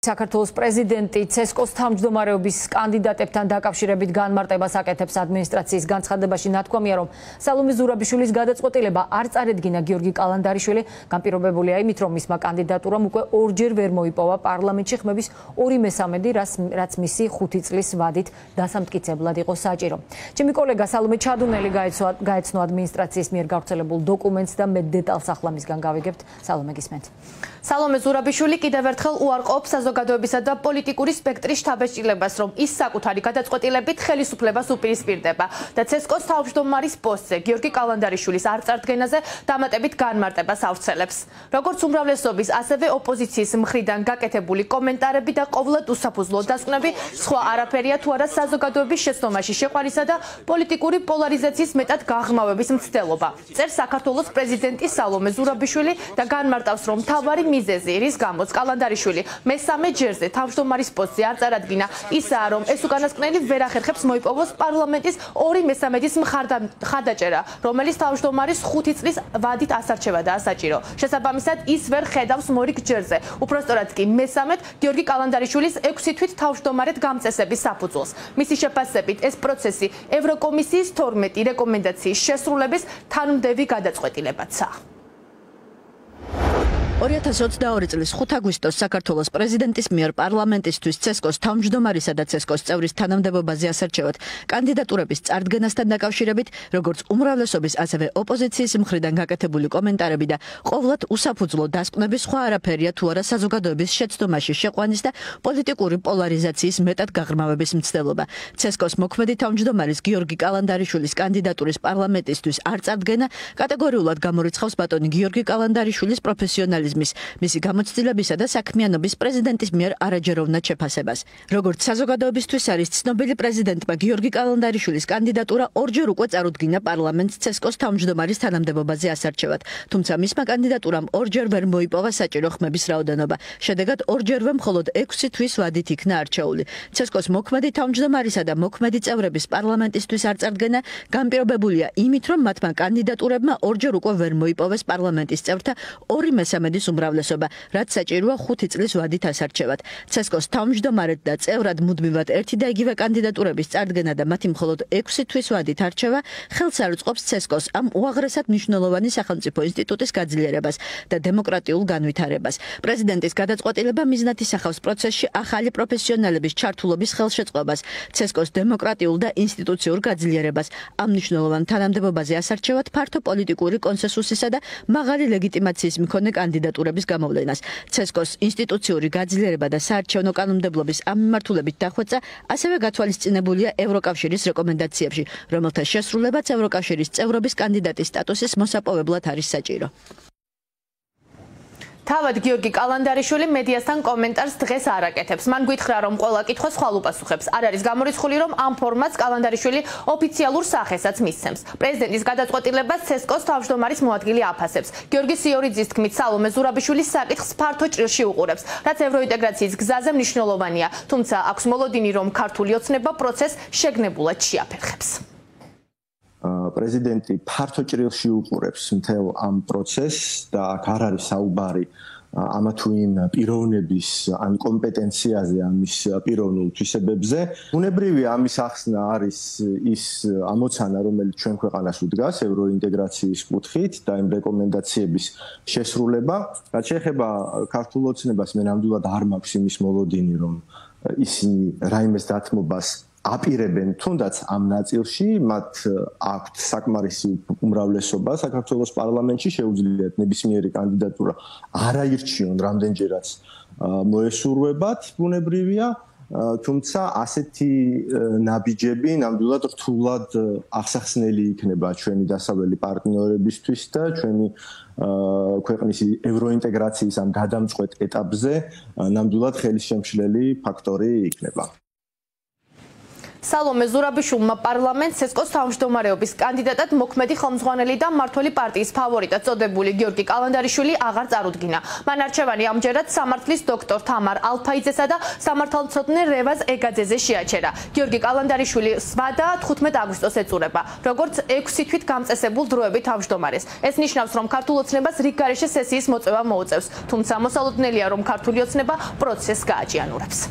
საქართველოს პრეზიდენტი ცესკოს თავმჯდომარეობის კანდიდატებთან დაკავშირებით განმარტებას აკეთებს ადმინისტრაციის განცხადებაში ნათქვამია რომ სალომე ზურაბიშვილის გადაწყვეტილება არ წარედგინა გიორგი კალანდარიშვილი განპირობებულია იმით რომ მისმა კანდიდატურამ უკვე ორჯერ ვერ მოიპოვა პარლამენტში ხმების 2/3 რაც მისი 5 წლის ვადით დასამტკიცებლად იყო საჭირო. ჩემი კოლეგა სალომე ჩადუნელი გაეცნო ადმინისტრაციის მიერ გავრცელებულ დოკუმენტს და მე დეტალს ახლა მისგან გავიგებთ. სალომე გისმენთ. სალომე ზურაბიშვილი კიდევ ერთხელ უარყოფს საზოგადოებისა და პოლიტიკური სპექტრის შთაბეჭდილებას, რომ ის საკუთარი გადაწყვეტილებით ხელისუფლებას უპირისპირდება და ცესკოს თავმჯდომარის პოსტზე გიორგი კალანდარიშვილის არწარდგენაზე დამატებით განმარტებას ავრცელებს. როგორც უმრავლესობის, ასევე ოპოზიციის მხრიდან გაკეთებული კომენტარები და ყოვლად უსაფუძვლო დასკვნები სხვა არაფერია თუ არა საზოგადოების შეცდომაში შეყვარისა და პოლიტიკური პოლარიზაციის მეტად გაღრმავების მცდელობა. წერს საქართველოს პრეზიდენტი სალომე ზურაბიშვილი და განმარტავს, რომ თავარი მიზეზი, რის გამოც კალანდარიშვილი მესამე 18-ზე თავმჯდომარის პოსტზე არ წარადგინა. ისაა რომ ეს უკანასკნელი ვერ ახერხებს მოიპოვოს პარლამენტის 2/3-ის მხარდაჭერა, რომელიც თავმჯდომარის 5 წლის ვადით ასარჩევადაა საჭირო. შესაბამისად, ის ვერ ხედავს მორიგ ჯერზე. უпростоრად კი მესამედ გიორგი კალანდარიშვილის 6 თვით თავმჯდომარედ გამწესების საფუძველს. მისი შეფასებით, ეს პროცესი ევროკომისიის 12 რეკომენდაციის შესრულების თანმდევი გადაწყვეტილებაცაა. 2022 წლის 5 აგვისტოს საქართველოს პრეზიდენტის მიერ პარლამენტისთვის ცესკოს თავმჯდომარისა და ცესკოს წევრის თანამდებობაზე ასარჩევად კანდიდატურების წარდგენასთან დაკავშირებით, როგორც უმრავლესობის, ასევე ოპოზიციის მხრიდან გაკეთებული კომენტარები და ყოვლად უსაფუძვლო დასკვნები სხვა არაფერია თუ არა საზოგადოების შეცდომაში შეყვანის და პოლიტიკური პოლარიზაციის მეტად გაღრმავების მცდელობა. ცესკოს მოქმედი თავმჯდომარის გიორგი კალანდარიშვილის კანდიდატურის პარლამენტისთვის არ წარდგენა კატეგორიულად გამორიცხავს ბატონი გიორგი კალანდარიშვილის პროფესიონალი ჟურნალიზმის, მისი გამოცდილებისა და საქმიანობის პრეზიდენტის მიერ არაჯეროვნად შეფასებას. როგორც საზოგადოებისთვის არის ცნობილი პრეზიდენტმა გიორგი კალანდარიშვილის კანდიდატურა ორჯერ უკვე წარუდგინა პარლამენტს ცესკოს თავმჯდომარის თანამდებობაზე ასარჩევად, თუმცა მისმა კანდიდატურამ ორჯერ ვერ მოიპოვა საჭირო ხმების რაოდენობა. შედეგად ორჯერვე მხოლოდ 6 თვის ვადით იქნა არჩეული. ცესკოს მოქმედი თავმჯდომარისა და მოქმედი წევრების პარლამენტისთვის არ წარდგენა განპირობებულია იმით, რომ მათმა კანდიდატურებმა ორჯერ უკვე ვერ მოიპოვეს პარლამენტის წევრთა 2/3 ხმების უმრავლესობა, რაც საჭიროა 5 წლის ვადით ასარჩევად. ცესკოს თავმჯდომარედ და წევრად მუდმივად ერთი და იგივე კანდიდატურების წარდგენა და მათი მხოლოდ 6 თვის ვადით არჩევა ხელს არ უწყობს ცესკოს ამ უაღრესად მნიშვნელოვანი სახელმწიფო ინსტიტუტის გაძლიერებას და დემოკრატიულ განვითარებას. პრეზიდენტის გადაწყვეტილება მიზნად ისახავს პროცესში ახალი პროფესიონალების ჩართულობის ხელშეწყობას, ცესკოს დემოკრატიულ და ინსტიტუციურ გაძლიერებას. ამ მნიშვნელოვან თანამდებობაზე ასარჩევად ფართო პოლიტიკური კონსენსუსისა და მაღალი ლეგიტიმაციის მქონე კანდიდატ კანდიდატურების გამოვლენას. ცესკოს ინსტიტუციური გაძლიერება და საარჩევნო კანონმდებლობის ამ მიმართულებით დახვეწა ასევე გათვალისწინებულია ევროკავშირის რეკომენდაციებში, რომელთა შესრულებაც ევროკავშირის წევრობის კანდიდატის სტატუსის მოსაპოვებლად არის საჭირო. თავად გიორგი კალანდარიშვილი მედიასთან კომენტარს დღეს არ აკეთებს. მან გითხრა, რომ ყველა კითხვა ხვალ უპასუხებს. არ არის გამორიცხული, რომ ამ ფორმატს კალანდარიშვილი ოფიციალურ სახესაც მისცემს. პრეზიდენტის გადაწყვეტილებას ცესკოს თავმჯდომარის მოადგილე აფასებს. გიორგი სიორიძის თქმით, სალომე ზურაბიშვილის საკითხს ფართო ჭრილში უყურებს, რაც ევროინტეგრაციის გზაზე მნიშვნელოვანია. თუმცა აქვს მოლოდინი, რომ ქართული ოცნება პროცესს შეგნებულად შეაფერხებს. პრეზიდენტი ფართო ჭრილში უყურებს მთელ ამ პროცესს და აქ არ არის საუბარი ამა თუ იმ პიროვნების ან კომპეტენციაზე ამის პიროვნულ თვისებებზე. უნებრივი ამის ახსნა არის ის ამოცანა, რომელიც ჩვენ ქვეყანას უდგას ევროინტეგრაციის კუთხით და იმ რეკომენდაციების შესრულება. რაც შეეხება ქართულ ოცნებას, მე ნამდვილად არ მაქვს იმის მოლოდინი, რომ ისინი რაიმეს დათმობას აპირებენ. თუნდაც ამ ნაწილში მათ აქვთ საკმარისი უმრავლესობა საქართველოს პარლამენტში. შეუძლიათ ნებისმიერი კანდიდატურა არაირჩიონ რამდენჯერაც მოესურვებათ ბუნებრივია. თუმცა ასეთი ნაბიჯები ნამდვილად რთულად ახსახსნელი იქნება ჩვენი დასავლელი პარტნიორებისთვის და ჩვენი ქვეყნის ევროინტეგრაციის ამ გადამწყვეტ ეტაპზე ნამდვილად ხელისშემშლელი ფაქტორი იქნება სალომე ზურაბიშვილმა პარლამენტ ცესკოს თავმჯდომარეობის კანდიდატად მოქმედი ხელმძღვანელი და მართველი პარტიის ფავორიტად წოდებული გიორგი კალანდარიშვილი აღარ წარუდგინა. მან არჩევანი ამჯერად სამართლის დოქტორ თამარ ალფაიძესა და სამართალმცოდნე რევაზ ეგაძეზე შეაჩერა. გიორგი კალანდარიშვილი სვადა 15 აგვისტოს ეწურება, როგორც 6 თვით გამწესებულ დროებით თავმჯდომარეს. ეს ნიშნავს, რომ ქართულ ოცნებას რიგგარეშე სესიის მოწევა მოუწევს, თუმცა მოსალოდნელია, რომ ქართული ოცნება პროცესს გააჭიანურებს.